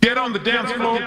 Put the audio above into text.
Get on the dance floor.